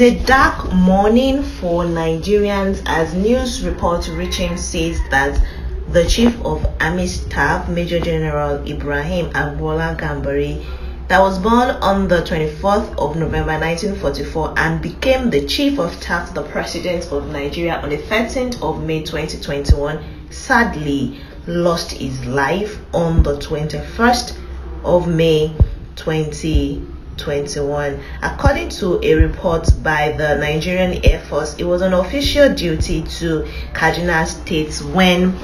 is a dark morning for Nigerians as news reports reaching says that the Chief of Army Staff, Major General Ibrahim Agboola Gambari, that was born on the 24th of November 1944 and became the Chief of Staff to the President of Nigeria on the 13th of May 2021, sadly lost his life on the 21st of May 2021. 2021. According to a report by the Nigerian Air Force, it was on official duty to Kaduna State when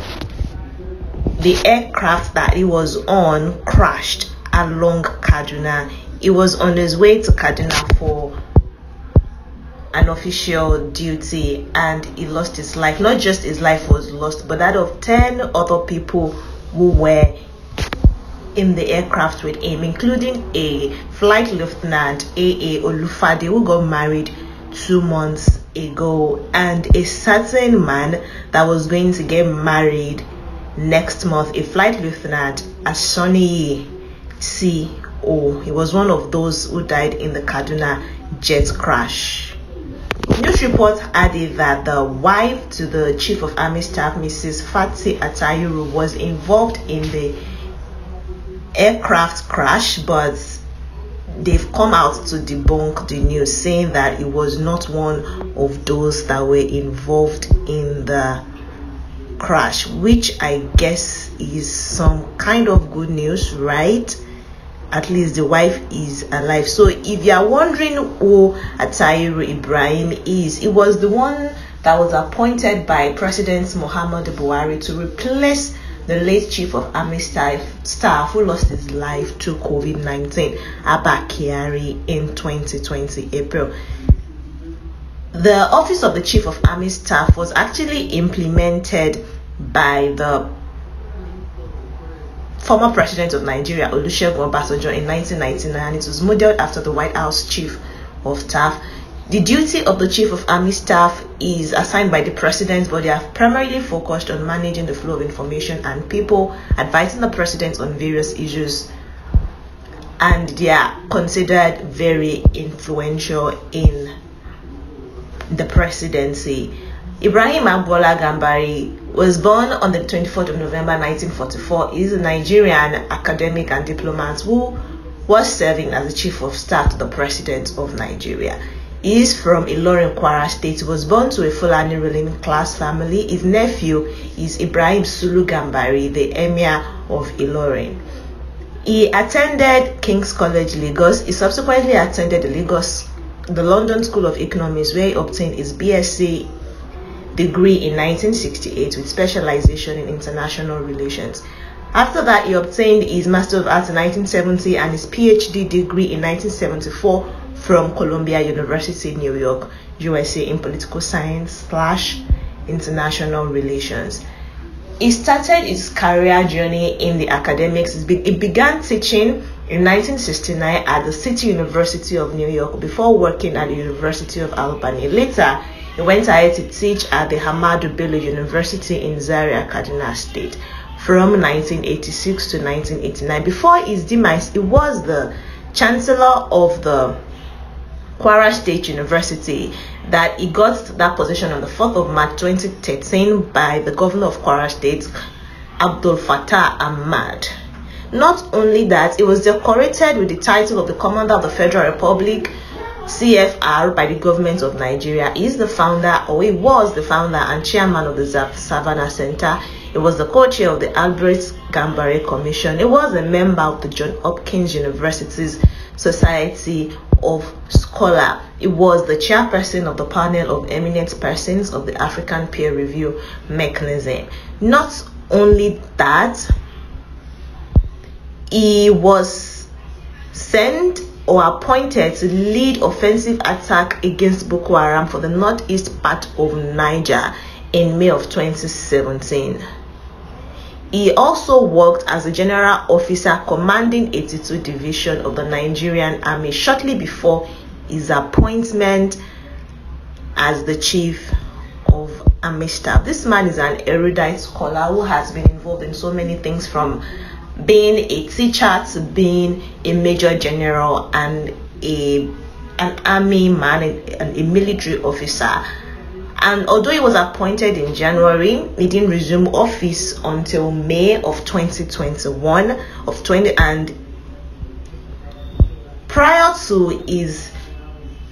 the aircraft that he was on crashed along Kaduna. He was on his way to Kaduna for an official duty and he lost his life. Not just his life was lost, but that of 10 other people who were in the aircraft with him, including a flight lieutenant, A.A. Olufade, who got married two months ago, and a certain man that was going to get married next month, a flight lieutenant, Asoni C.O. He was one of those who died in the Kaduna jet crash. News reports added that the wife to the chief of army staff, Mrs. Fati Attahiru, was involved in the aircraft crash, but they've come out to debunk the news, saying that it was not one of those that were involved in the crash, which I guess is some kind of good news, right? At least the wife is alive. So if you are wondering who Attahiru Ibrahim is, it was the one that was appointed by President Muhammad Buhari to replace the late chief of army staff, staff who lost his life to COVID-19, Abba Kyari, in 2020 April. The office of the chief of army staff was actually implemented by the former president of Nigeria, Olusegun Obasanjo, in 1999. It was modeled after the White House chief of staff the duty of the Chief of Army Staff is assigned by the President, but they are primarily focused on managing the flow of information and people, advising the President on various issues, and they are considered very influential in the presidency. Ibrahim Agboola Gambari was born on the 24th of November 1944. He is a Nigerian academic and diplomat who was serving as the Chief of Staff to the President of Nigeria. He is from Ilorin, Kwara State. He was born to a Fulani ruling class family. His nephew is Ibrahim Sulu Gambari, the Emir of Ilorin. He attended King's College, Lagos. He subsequently attended the Lagos, the London School of Economics, where he obtained his BSc degree in 1968 with specialization in international relations. After that, he obtained his Master of Arts in 1970 and his PhD degree in 1974 from Columbia University, New York, USA in political science slash international relations. He started his career journey in the academics. He began teaching in 1969 at the City University of New York before working at the University of Albany. Later, he went ahead to teach at the Ahmadu Bello University in Zaria, Kaduna State from 1986 to 1989. Before his demise, he was the Chancellor of the Kwara State University that he got that position on the 4th of March 2013 by the governor of Kwara State, Abdul Fattah Ahmad. Not only that, it was decorated with the title of the Commander of the Federal Republic, CFR, by the government of Nigeria. He is the founder, or he was the founder and chairman of the Savannah Center. He was the co-chair of the Albright Gambari Commission. He was a member of the John Hopkins University's Society of Scholar. He was the chairperson of the panel of eminent persons of the African peer review mechanism. Not only that, he was sent or appointed to lead offensive attack against Boko Haram for the northeast part of Niger in May of 2017. He also worked as a general officer commanding 82 Division of the Nigerian Army shortly before his appointment as the chief of army staff. This man is an erudite scholar who has been involved in so many things from being a teacher to being a major general and a an army man, a, a military officer. And although he was appointed in January, he didn't resume office until May of 2021 of 20 and prior to his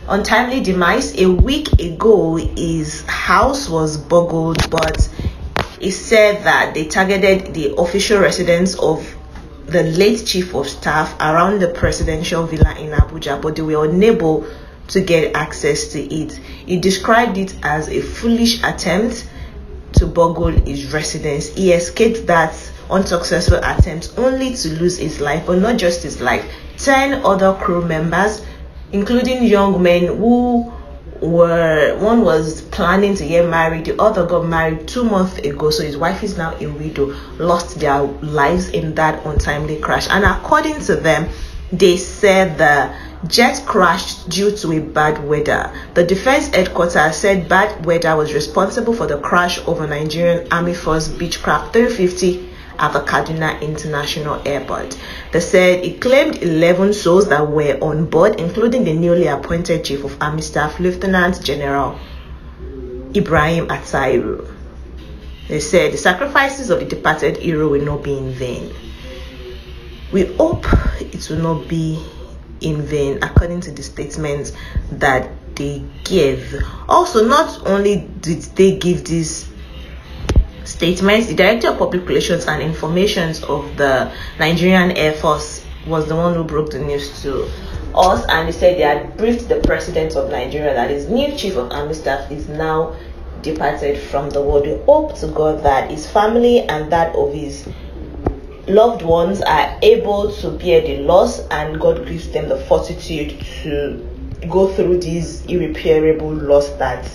untimely demise a week ago his house was burgled but he said that they targeted the official residence of the late chief of staff around the presidential villa in Abuja, but they were unable to get access to it. He described it as a foolish attempt to boggle his residence. He escaped that unsuccessful attempt only to lose his life, but not just his life. 10 other crew members, including young men who were one was planning to get married the other got married two months ago so his wife is now a widow lost their lives in that untimely crash and according to them they said the jet crashed due to a bad weather the defense headquarters said bad weather was responsible for the crash over nigerian army force beechcraft 350 at the Kaduna International Airport. They said it claimed 11 souls that were on board, including the newly appointed Chief of Army Staff, Lieutenant General Ibrahim Attahiru. They said the sacrifices of the departed hero will not be in vain. We hope it will not be in vain, according to the statements that they gave. Also, not only did they give these statements, the Director of Public Relations and Informations of the Nigerian Air Force was the one who broke the news to us and he said they had briefed the President of Nigeria that his new Chief of Army Staff is now departed from the world. We hope to God that his family and that of his loved ones are able to bear the loss and God gives them the fortitude to go through this irreparable loss that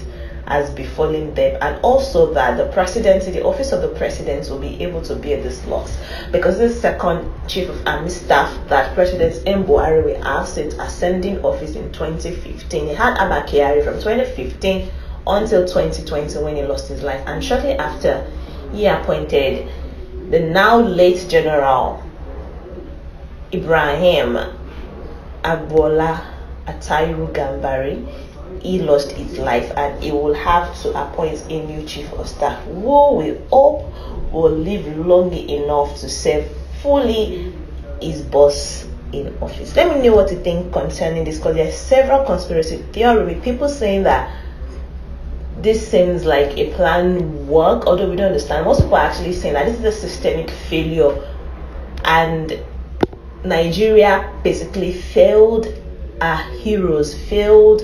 has befallen them. And also that the presidency the office of the president will be able to bear this loss. Because this second chief of army staff that president Mbuhari will have since ascending office in 2015 he had Abba Kyari from 2015 until 2020 when he lost his life. And shortly after he appointed the now late general Ibrahim Agboola Attahiru Gambari he lost his life and he will have to appoint a new chief of staff who we hope will live long enough to serve fully his boss in office. Let me know what you think concerning this because there are several conspiracy theory with people saying that this seems like a planned work, although we don't understand. Most people are actually saying that this is a systemic failure and Nigeria basically failed our heroes, failed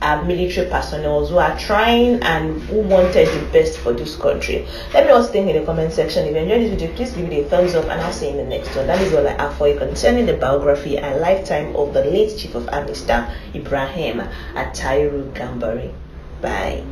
our military personnel who are trying and who wanted the best for this country. Let me you think in the comment section. If you enjoyed this video, please give it a thumbs up and I'll see you in the next one. That is all I have for you concerning the biography and lifetime of the late Chief of Army Staff Ibrahim Attahiru Gambari. Bye.